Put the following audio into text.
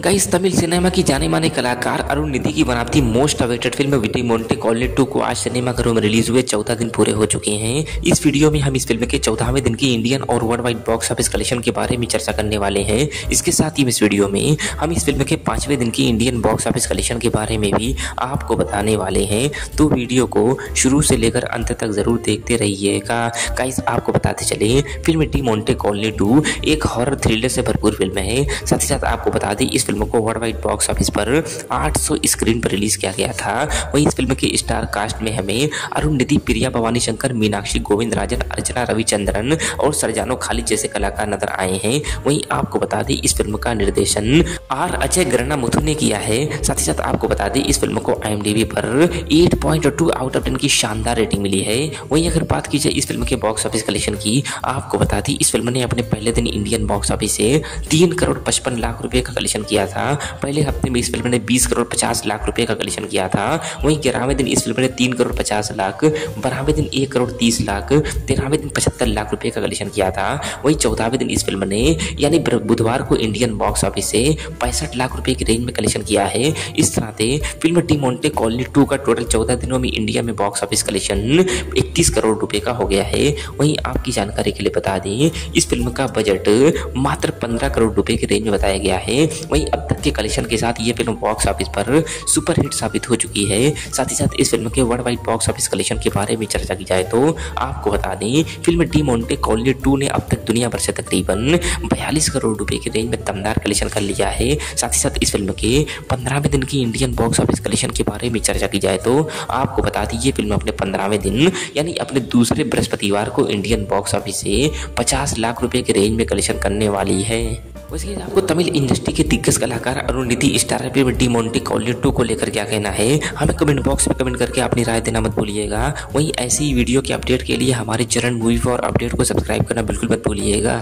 Guys, Tamil cinema की जाने माने कलाकार अरुण निधि की बनावती मोस्ट अवेटेड फ़िल्म विटी मोन्टे कॉलनी टू को आज सिनेमाघरों में रिलीज़ हुए। चौदह दिन पूरे हो चुके हैं। इस वीडियो में हम इस फ़िल्म के चौदहवें दिन की इंडियन और world wide box office collection के बारे में चर्चा करने वाले हैं। इसके साथ ही इस वीडियो में हम इस फ़िल्म के पाँचवें दिन की इंडियन बॉक्स ऑफ़िस कलेक्शन के बारे में भी आपको बताने वाले हैं। तो वीडियो को शुरू से लेकर अंत तक ज़रूर देखते रहिएगा। गाइस, आपको बताते चले, फ़िल्म डी मोन्टे कॉलनी टू एक हॉरर थ्रिलर से भरपूर फ़िल्म है। साथ ही साथ आपको बता दें, इस फ़िल्म को वर्ल्ड वाइड बॉक्स ऑफ़िस पर 800 स्क्रीन पर रिलीज़ किया गया था। वहीं इस फ़िल्म के स्टार कास्ट में हमें अरुण निधि, प्रिया भवानी शंकर, मीनाक्षी गोविंद, राजन, अर्चना रविचंद्रन और सरजानो खालिद जैसे कलाकार नज़र आए हैं। वहीं आपको बता दें, इस फ़िल्म का निर्देशन आर अजय गरणा मुथु ने किया है। साथ ही साथ आपको बता दें, इस फ़िल्म को आई पर 8.2 आउट ऑफ़ टेन की शानदार रेटिंग मिली है। वहीं अगर बात की जाए इस फ़िल्म के बॉक्स ऑफ़िस कलेक्शन की, आपको बता दी, इस फ़िल्म ने अपने पहले दिन इंडियन बॉक्स ऑफ़िस से तीन करोड़ पचपन लाख रुपए का कलेक्शन किया था। पहले हफ़्ते में इस फ़िल्म ने बीस करोड़ पचास लाख रुपए का कलेक्शन किया था। वहीं ग्यारहवें दिन इस फ़िल्म ने तीन करोड़ पचास लाख, बारहवें दिन एक करोड़ तीस लाख, तेरहवें दिन पचहत्तर लाख रुपए का कलेक्शन किया था। वहीं चौदहवें दिन इस फ़िल्म ने, यानी बुधवार को इंडियन बॉक्स ऑफ़िस से पैंसठ लाख रुपए की रेंज में कलेक्शन किया है। इस तरह से फ़िल्म टी मोन्टे कॉलोनी टू का टोटल चौदह दिनों में इंडिया में बॉक्स ऑफ़िस कलेक्शन इकतीस करोड़ रुपए का हो गया है। वहीं आपकी जानकारी के लिए बता दें, इस फ़िल्म का बजट मात्र पंद्रह करोड़ रुपए की रेंज में बताया गया है। वहीं अब तक के कलेक्शन के साथ ये फ़िल्म बॉक्स ऑफ़िस पर सुपर हिट साबित हो चुकी है। साथ ही साथ इस फ़िल्म के world wide box office collection के बारे में चर्चा की जाए तो आपको बता दें फ़िल्म डी मोन्टे कॉलोनी टू ने अब तक दुनिया भर से तकरीबन बयालीस करोड़ रुपए की रेंज में दमदार कलेक्शन कर लिया है। साथ ही साथ इस फ़िल्म के पंद्रहवें दिन की इंडियन बॉक्स ऑफ़िस कलेक्शन के बारे में चर्चा की जाए तो आपको बता दी, ये फ़िल्म अपने पंद्रहवें दिन, यानी अपने दूसरे बृहस्पतिवार को इंडियन बॉक्स ऑफ़िस से पचास लाख रुपए के रेंज में कलेक्शन करने वाली है। वैसे आपको तमिल इंडस्ट्री के दिग्गज कलाकार Arun Nidhi, star D Monte Colony two को लेकर क्या कहना है? हमें कमेंट बॉक्स में कमेंट करके अपनी राय देना मत भूलिएगा। वहीं ऐसी वीडियो के अपडेट के लिए हमारे चरण मूवी फॉर अपडेट को सब्सक्राइब करना बिल्कुल मत भूलिएगा।